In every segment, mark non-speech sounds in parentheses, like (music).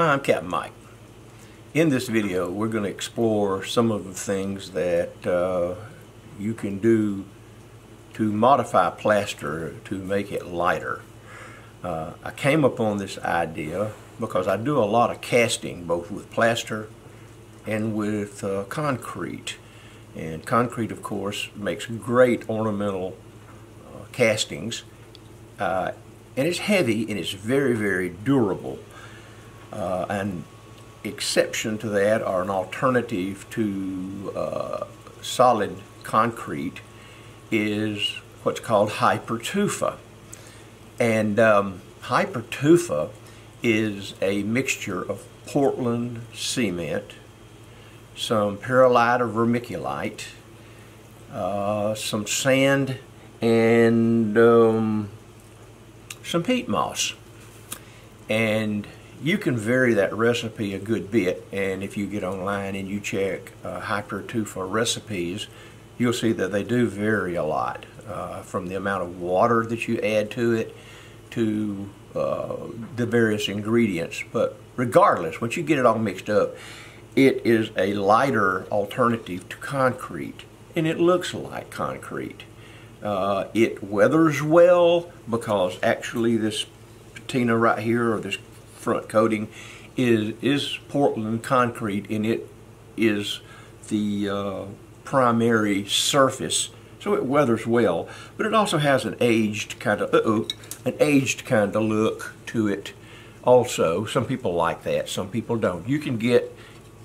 Hi, I'm Captain Mike. In this video, we're going to explore some of the things that uh, you can do to modify plaster to make it lighter. Uh, I came upon this idea because I do a lot of casting both with plaster and with uh, concrete. And concrete, of course, makes great ornamental uh, castings. Uh, and it's heavy and it's very, very durable. Uh, an exception to that or an alternative to uh, solid concrete is what's called hypertufa. And um, hypertufa is a mixture of Portland cement, some perlite or vermiculite, uh, some sand, and um, some peat moss. And you can vary that recipe a good bit and if you get online and you check uh, hypertufa recipes you'll see that they do vary a lot uh, from the amount of water that you add to it to uh, the various ingredients. But regardless once you get it all mixed up it is a lighter alternative to concrete and it looks like concrete. Uh, it weathers well because actually this patina right here or this front coating is is Portland concrete and it is the uh, primary surface. So it weathers well but it also has an aged kind of uh -oh, an aged kind of look to it also. Some people like that some people don't. You can get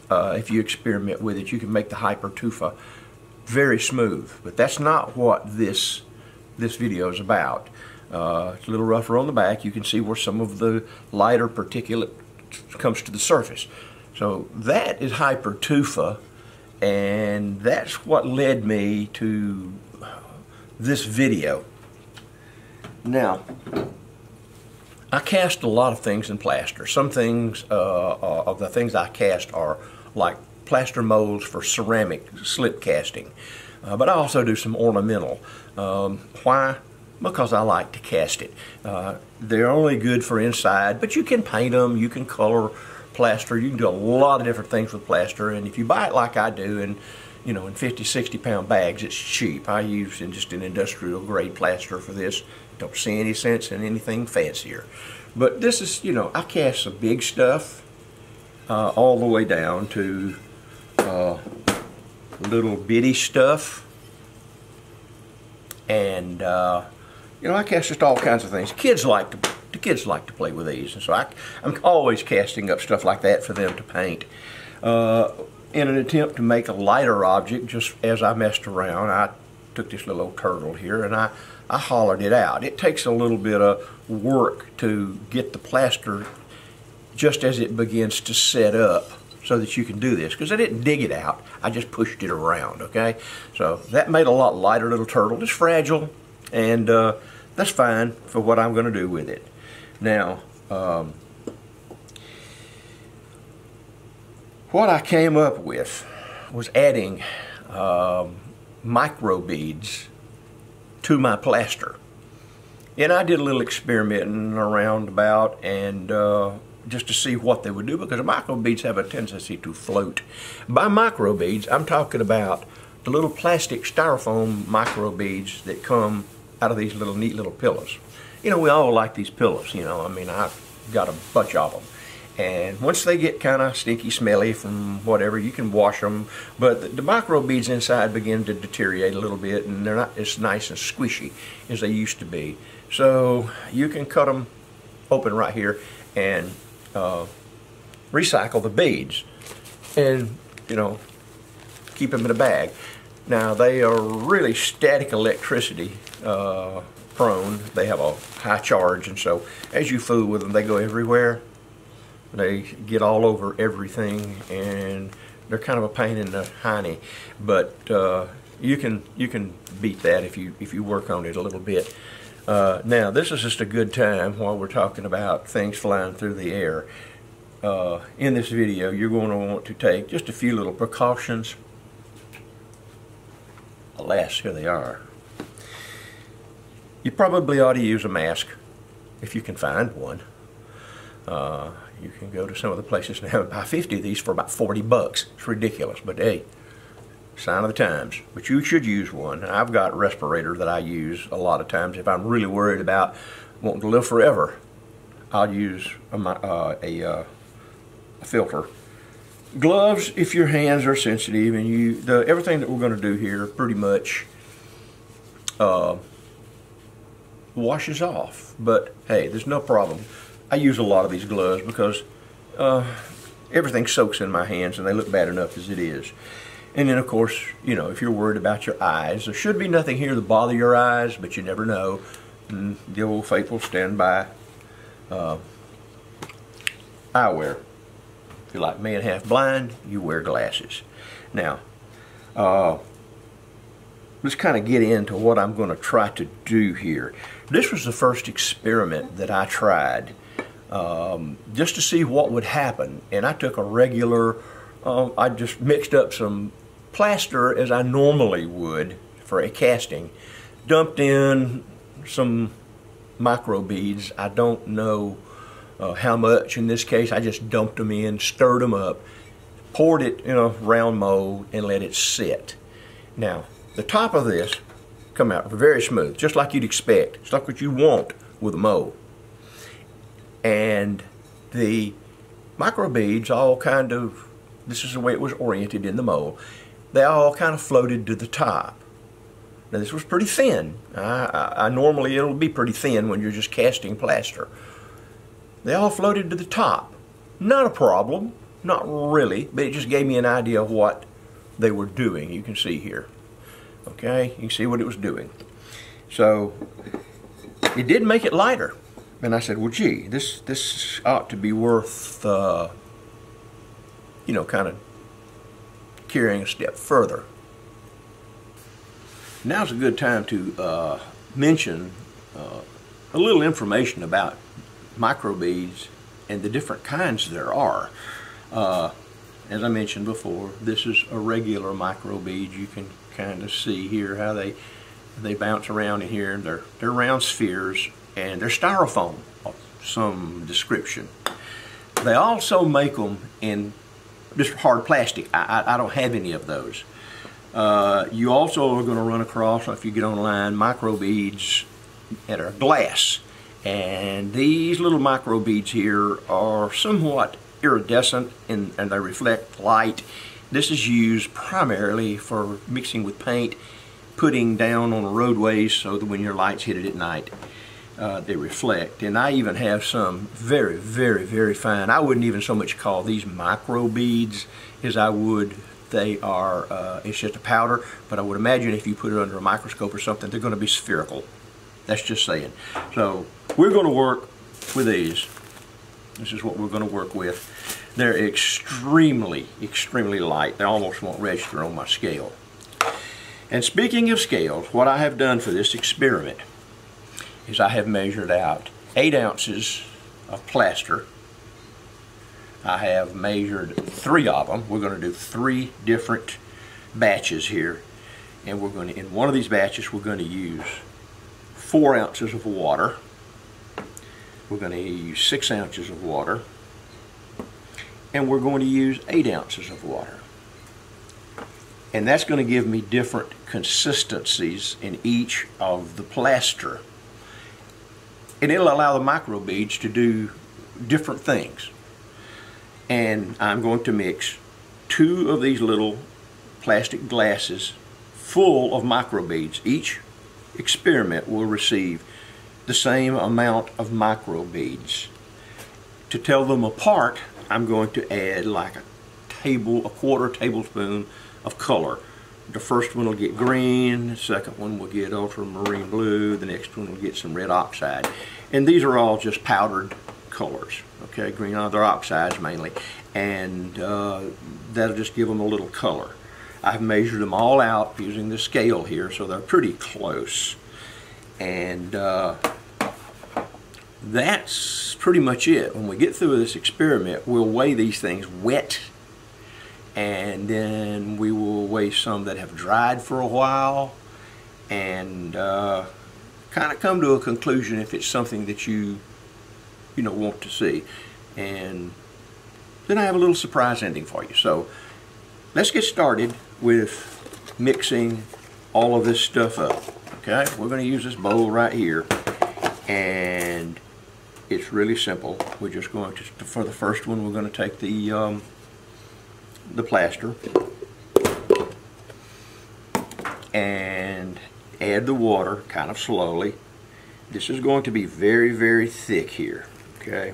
uh, if you experiment with it you can make the hypertufa very smooth but that's not what this this video is about uh, it's a little rougher on the back. You can see where some of the lighter particulate comes to the surface. So that is hypertufa, and that's what led me to this video. Now, I cast a lot of things in plaster. Some things uh, uh, of the things I cast are like plaster molds for ceramic slip casting. Uh, but I also do some ornamental. Um, why? Because I like to cast it. Uh, they're only good for inside, but you can paint them, you can color plaster, you can do a lot of different things with plaster, and if you buy it like I do, and you know, in 50, 60 pound bags, it's cheap. I use in just an industrial grade plaster for this. Don't see any sense in anything fancier. But this is, you know, I cast some big stuff uh, all the way down to uh, little bitty stuff. And uh, you know, I cast just all kinds of things. Kids like to, the kids like to play with these, and so I, I'm always casting up stuff like that for them to paint. Uh, in an attempt to make a lighter object, just as I messed around, I took this little old turtle here and I, I hollowed it out. It takes a little bit of work to get the plaster just as it begins to set up so that you can do this because I didn't dig it out I just pushed it around okay so that made a lot lighter little turtle it's fragile and uh, that's fine for what I'm going to do with it. Now, um, what I came up with was adding um, micro beads to my plaster. And I did a little experimenting around about and uh, just to see what they would do because micro beads have a tendency to float. By micro beads, I'm talking about the little plastic styrofoam micro beads that come out of these little neat little pillows. You know, we all like these pillows, you know, I mean, I've got a bunch of them. And once they get kind of stinky, smelly from whatever, you can wash them. But the, the micro beads inside begin to deteriorate a little bit, and they're not as nice and squishy as they used to be. So you can cut them open right here and uh, recycle the beads. And, you know, keep them in a bag. Now they are really static electricity uh, prone. They have a high charge and so as you fool with them they go everywhere. They get all over everything and they're kind of a pain in the hiney but uh, you can you can beat that if you if you work on it a little bit. Uh, now this is just a good time while we're talking about things flying through the air. Uh, in this video you're going to want to take just a few little precautions Alas, here they are. You probably ought to use a mask if you can find one. Uh, You can go to some of the places now and buy 50 of these for about 40 bucks. It's ridiculous, but hey, sign of the times. But you should use one. I've got a respirator that I use a lot of times if I'm really worried about wanting to live forever. I'll use a, uh, a, uh, a filter. Gloves, if your hands are sensitive and you, the, everything that we're going to do here pretty much uh, washes off. But hey, there's no problem. I use a lot of these gloves because uh, everything soaks in my hands and they look bad enough as it is. And then, of course, you know, if you're worried about your eyes, there should be nothing here to bother your eyes, but you never know. And the old faithful standby uh, eyewear. You're like me and half blind, you wear glasses. Now, uh, let's kind of get into what I'm going to try to do here. This was the first experiment that I tried um, just to see what would happen. And I took a regular, uh, I just mixed up some plaster as I normally would for a casting, dumped in some micro beads. I don't know uh, how much in this case. I just dumped them in, stirred them up, poured it in a round mold, and let it sit. Now, the top of this come out very smooth, just like you'd expect. It's like what you want with a mold. And the micro beads all kind of, this is the way it was oriented in the mold, they all kind of floated to the top. Now this was pretty thin. I, I, I, normally it'll be pretty thin when you're just casting plaster. They all floated to the top. Not a problem, not really, but it just gave me an idea of what they were doing. You can see here. Okay, you can see what it was doing. So it did make it lighter. And I said, well, gee, this, this ought to be worth, uh, you know, kind of carrying a step further. Now's a good time to uh, mention uh, a little information about microbeads and the different kinds there are. Uh, as I mentioned before, this is a regular microbead. You can kind of see here how they they bounce around in here. They're they're round spheres and they're styrofoam of some description. They also make them in just hard plastic. I, I, I don't have any of those. Uh, you also are going to run across, if you get online, microbeads that are glass. And these little micro beads here are somewhat iridescent and, and they reflect light. This is used primarily for mixing with paint, putting down on the roadways so that when your lights hit it at night, uh, they reflect. And I even have some very, very, very fine. I wouldn't even so much call these micro beads as I would they are, uh, it's just a powder, but I would imagine if you put it under a microscope or something, they're going to be spherical. That's just saying. So we're going to work with these. This is what we're going to work with. They're extremely, extremely light. They almost won't register on my scale. And speaking of scales, what I have done for this experiment is I have measured out 8 ounces of plaster. I have measured three of them. We're going to do three different batches here. And we're going to, in one of these batches, we're going to use four ounces of water. We're going to use six ounces of water. And we're going to use eight ounces of water. And that's going to give me different consistencies in each of the plaster. And it'll allow the microbeads to do different things. And I'm going to mix two of these little plastic glasses full of microbeads. Each experiment will receive the same amount of microbeads. To tell them apart, I'm going to add like a table, a quarter tablespoon of color. The first one will get green, the second one will get ultramarine blue, the next one will get some red oxide. And these are all just powdered colors, okay, green other oxides mainly. And uh, that'll just give them a little color. I've measured them all out using the scale here, so they're pretty close. And uh, that's pretty much it. When we get through this experiment, we'll weigh these things wet, and then we will weigh some that have dried for a while, and uh, kind of come to a conclusion if it's something that you, you know, want to see. and then I have a little surprise ending for you. So let's get started with mixing all of this stuff up. Okay, we're going to use this bowl right here and it's really simple. We're just going to, for the first one, we're going to take the um, the plaster and add the water kind of slowly. This is going to be very, very thick here, okay?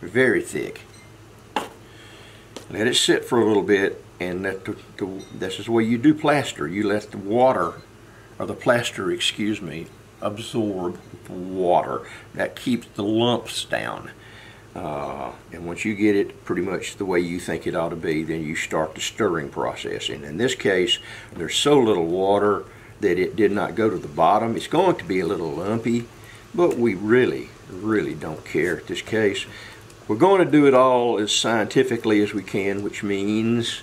Very thick. Let it sit for a little bit and let the, the, this is the way you do plaster. You let the water, or the plaster, excuse me, absorb water. That keeps the lumps down. Uh, and once you get it pretty much the way you think it ought to be, then you start the stirring process. And in this case, there's so little water that it did not go to the bottom. It's going to be a little lumpy, but we really, really don't care at this case. We're going to do it all as scientifically as we can, which means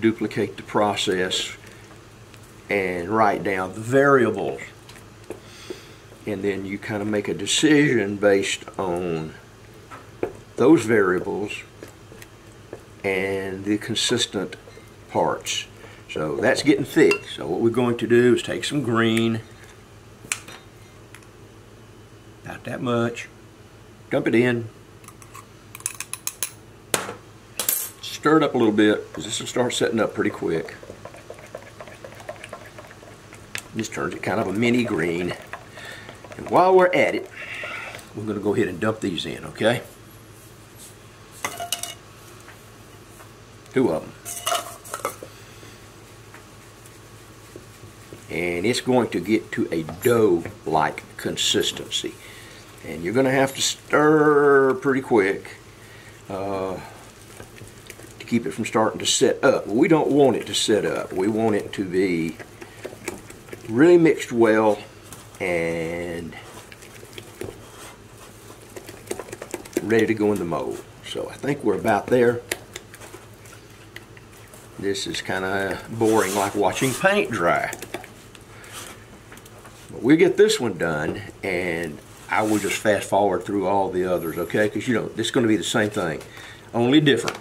duplicate the process and write down the variables. And then you kind of make a decision based on those variables and the consistent parts. So that's getting thick. So what we're going to do is take some green, not that much, dump it in, stir it up a little bit because this will start setting up pretty quick. This turns it kind of a mini green. And while we're at it, we're going to go ahead and dump these in, okay? Two of them. And it's going to get to a dough-like consistency. And you're going to have to stir pretty quick. Uh, keep it from starting to set up. We don't want it to set up. We want it to be really mixed well and ready to go in the mold. So I think we're about there. This is kind of boring like watching paint dry. But we'll get this one done and I will just fast forward through all the others, okay? Because you know, this is going to be the same thing, only different.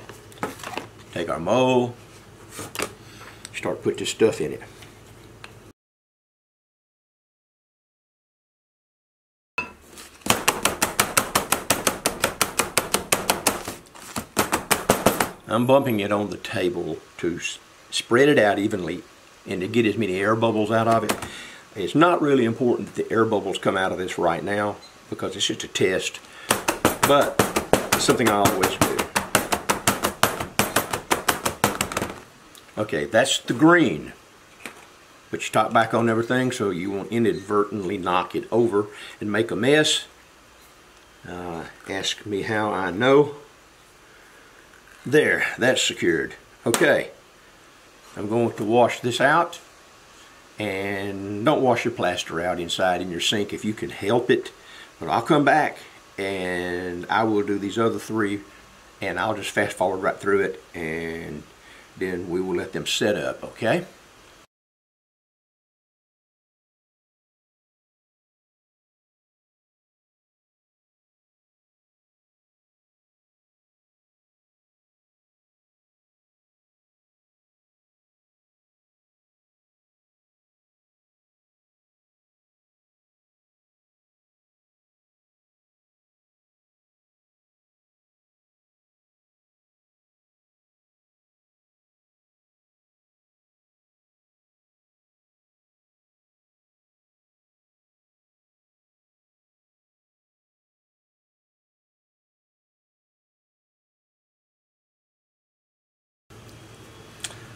Take our mold, start putting this stuff in it. I'm bumping it on the table to spread it out evenly and to get as many air bubbles out of it. It's not really important that the air bubbles come out of this right now because it's just a test, but it's something I always do. Okay, that's the green. Put your top back on everything so you won't inadvertently knock it over and make a mess. Uh, ask me how I know. There, that's secured. Okay, I'm going to wash this out. And don't wash your plaster out inside in your sink if you can help it. But I'll come back and I will do these other three and I'll just fast forward right through it and then we will let them set up, okay?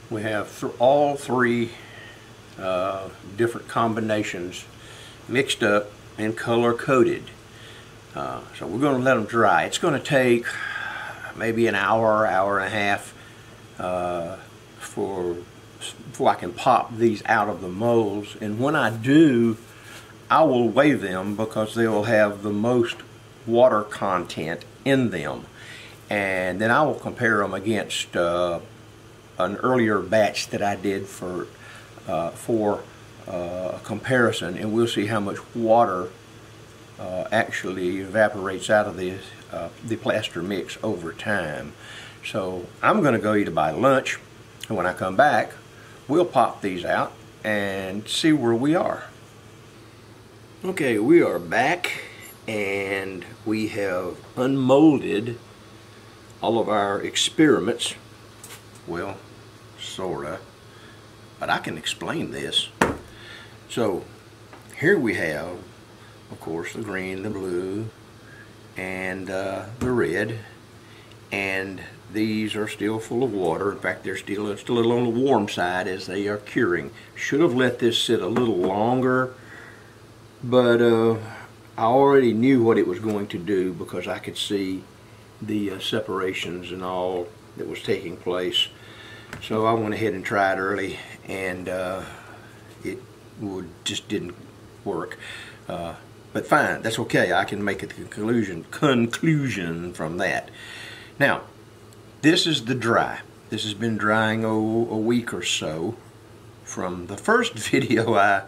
We have th all three uh, different combinations mixed up and color coded. Uh, so we're going to let them dry. It's going to take maybe an hour, hour and a half uh, for before I can pop these out of the molds. And when I do, I will weigh them because they will have the most water content in them. And then I will compare them against uh, an earlier batch that I did for uh, for uh, a comparison and we'll see how much water uh, actually evaporates out of the, uh, the plaster mix over time. So I'm going to go eat a bite of lunch and when I come back we'll pop these out and see where we are. Okay, we are back and we have unmolded all of our experiments. Well, sorta. But I can explain this. So, here we have, of course, the green, the blue, and uh, the red. And these are still full of water. In fact, they're still just a little on the warm side as they are curing. Should have let this sit a little longer, but uh, I already knew what it was going to do because I could see the uh, separations and all that was taking place. So I went ahead and tried early, and uh, it would just didn't work. Uh, but fine, that's okay. I can make a conclusion conclusion from that. Now, this is the dry. This has been drying oh, a week or so from the first (laughs) video I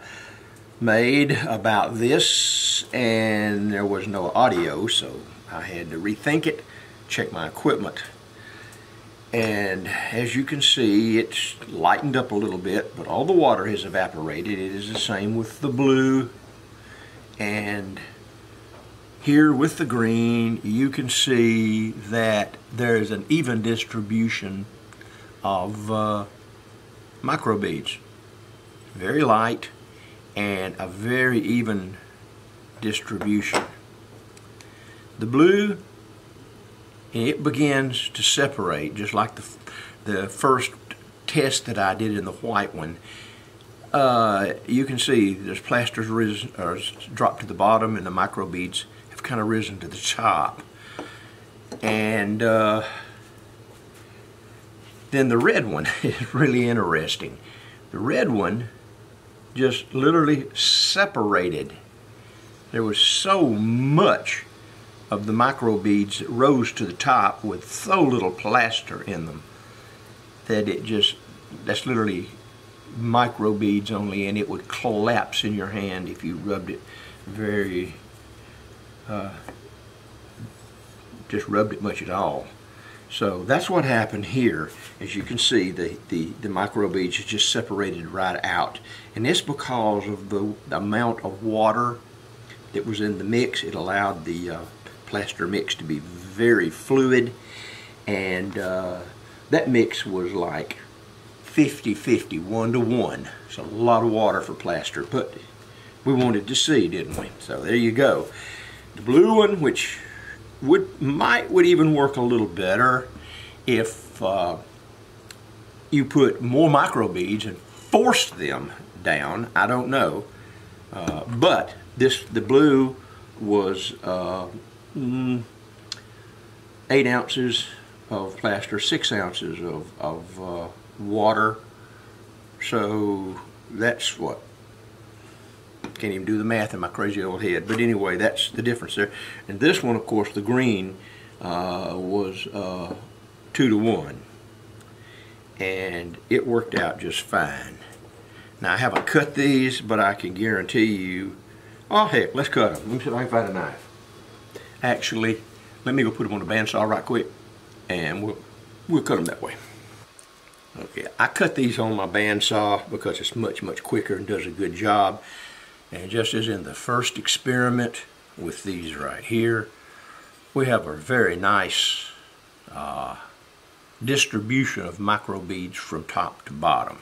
made about this and there was no audio so I had to rethink it, check my equipment and as you can see it's lightened up a little bit but all the water has evaporated. It is the same with the blue and here with the green, you can see that there is an even distribution of uh, microbeads. Very light and a very even distribution. The blue, it begins to separate just like the, the first test that I did in the white one. Uh, you can see there's plasters risen, or dropped to the bottom and the microbeads have kind of risen to the top. And uh, then the red one (laughs) is really interesting. The red one just literally separated. There was so much of the microbeads rose to the top with so little plaster in them that it just, that's literally microbeads only and it would collapse in your hand if you rubbed it very uh, just rubbed it much at all. So that's what happened here. As you can see, the, the, the microbeads just separated right out. And it's because of the, the, amount of water that was in the mix. It allowed the uh, plaster mix to be very fluid. And uh, that mix was like 50-50, one to one. So a lot of water for plaster. But we wanted to see, didn't we? So there you go. The blue one, which would might would even work a little better if uh, you put more microbeads and forced them down. I don't know, uh, but this the blue was uh, mm, eight ounces of plaster, six ounces of, of uh, water. So that's what can't even do the math in my crazy old head. But anyway, that's the difference there. And this one, of course, the green uh, was uh, two to one. And it worked out just fine. Now, I haven't cut these, but I can guarantee you, oh heck, let's cut them. Let me see if I can find a knife. Actually, let me go put them on the bandsaw right quick, and we'll, we'll cut them that way. Okay, I cut these on my bandsaw because it's much, much quicker and does a good job. And just as in the first experiment with these right here, we have a very nice uh, distribution of microbeads from top to bottom.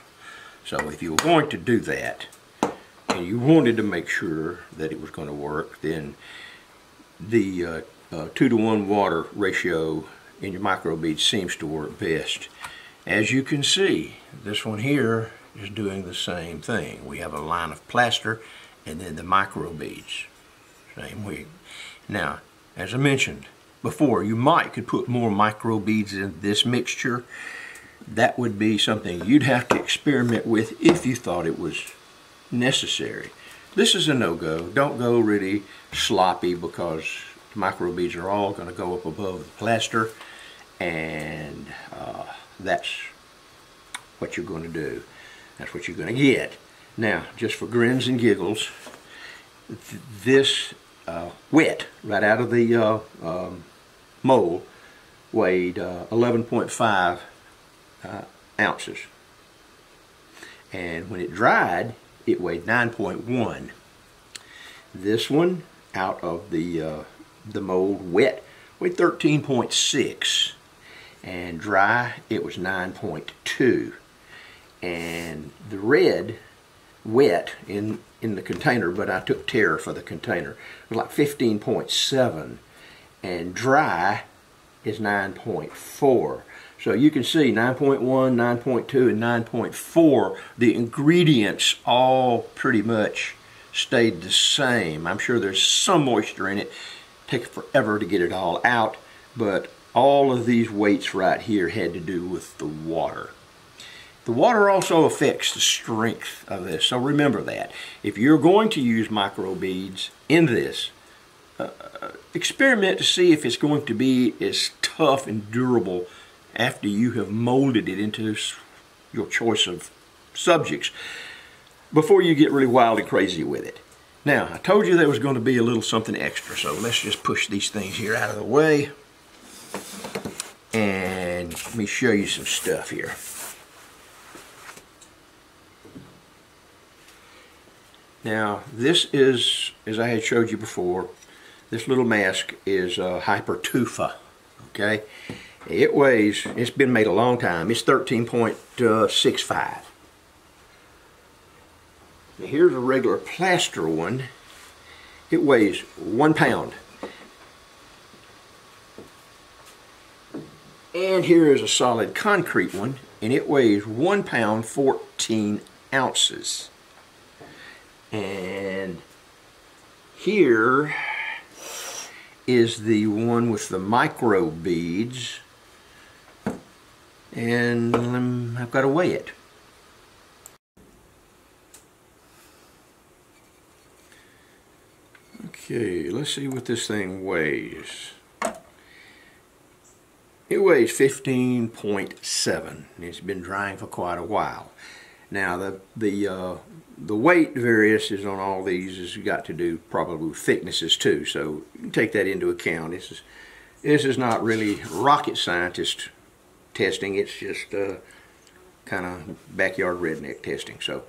So if you were going to do that, and you wanted to make sure that it was going to work, then the uh, uh, 2 to 1 water ratio in your microbeads seems to work best. As you can see, this one here is doing the same thing. We have a line of plaster and then the microbeads, same way. Now, as I mentioned before, you might could put more microbeads in this mixture. That would be something you'd have to experiment with if you thought it was necessary. This is a no-go. Don't go really sloppy because microbeads are all going to go up above the plaster and uh, that's what you're going to do. That's what you're going to get. Now, just for grins and giggles, th this uh, wet, right out of the uh, um, mold, weighed 11.5 uh, ounces. And when it dried, it weighed 9.1. This one, out of the, uh, the mold wet, weighed 13.6. And dry, it was 9.2. And the red, wet in, in the container, but I took tare for the container, it was like 15.7. And dry is 9.4. So you can see 9.1, 9.2, and 9.4, the ingredients all pretty much stayed the same. I'm sure there's some moisture in it. Take forever to get it all out, but all of these weights right here had to do with the water. The water also affects the strength of this, so remember that. If you're going to use micro beads in this, experiment to see if it's going to be as tough and durable after you have molded it into your choice of subjects before you get really wild and crazy with it. Now, I told you there was going to be a little something extra, so let's just push these things here out of the way. And let me show you some stuff here. Now, this is, as I had showed you before, this little mask is uh, Hypertufa, okay? It weighs, it's been made a long time, it's 13.65. Now here's a regular plaster one. It weighs one pound. And here is a solid concrete one, and it weighs one pound 14 ounces. And here is the one with the micro beads and um, I've got to weigh it. Okay, let's see what this thing weighs. It weighs 15.7. It's been drying for quite a while. Now the the uh, the weight various is on all these has got to do probably with thicknesses too. So take that into account. This is this is not really rocket scientist testing. It's just uh, kind of backyard redneck testing. So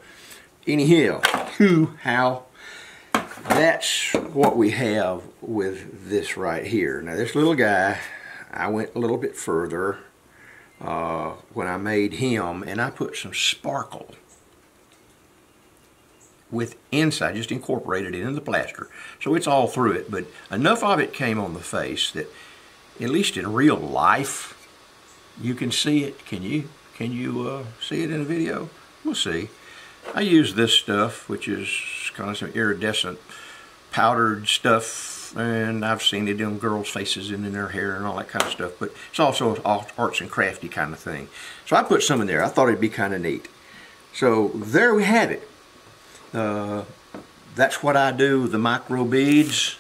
anyhow, who, how, that's what we have with this right here. Now this little guy, I went a little bit further uh, when I made him and I put some sparkle with inside, just incorporated it into the plaster. So it's all through it, but enough of it came on the face that at least in real life, you can see it. Can you? Can you uh, see it in a video? We'll see. I use this stuff, which is kind of some iridescent powdered stuff, and I've seen it in girls' faces and in their hair and all that kind of stuff, but it's also an arts and crafty kind of thing. So I put some in there. I thought it'd be kind of neat. So there we have it. Uh, that's what I do the micro beads.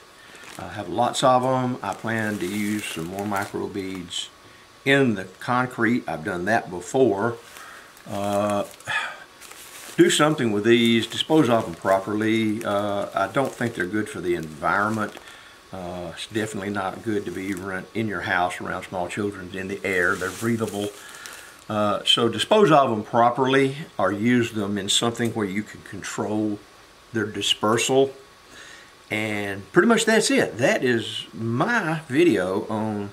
I have lots of them. I plan to use some more micro beads in the concrete. I've done that before. Uh, do something with these, dispose of them properly. Uh, I don't think they're good for the environment. Uh, it's definitely not good to be in your house around small children in the air. They're breathable. Uh, so dispose of them properly or use them in something where you can control their dispersal. And pretty much that's it. That is my video on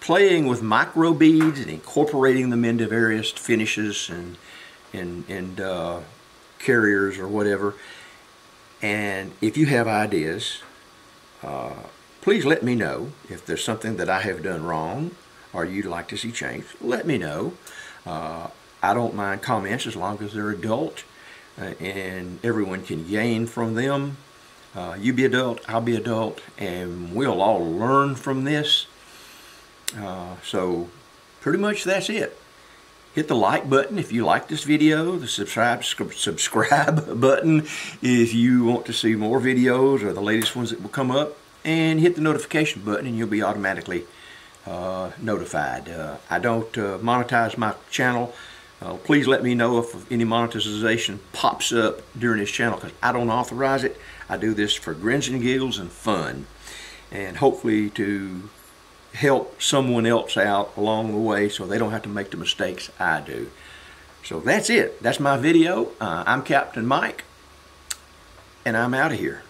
playing with micro beads and incorporating them into various finishes and and, and uh, carriers or whatever. And if you have ideas, uh, please let me know if there's something that I have done wrong or you'd like to see changed. Let me know. Uh, I don't mind comments as long as they're adult uh, and everyone can gain from them. Uh, you be adult, I'll be adult, and we'll all learn from this uh, so pretty much that's it. Hit the like button if you like this video, the subscribe subscribe (laughs) button if you want to see more videos or the latest ones that will come up, and hit the notification button and you'll be automatically uh, notified. Uh, I don't uh, monetize my channel Uh, please let me know if any monetization pops up during this channel because I don't authorize it. I do this for grins and giggles and fun and hopefully to help someone else out along the way so they don't have to make the mistakes I do. So that's it. That's my video. Uh, I'm Captain Mike and I'm out of here.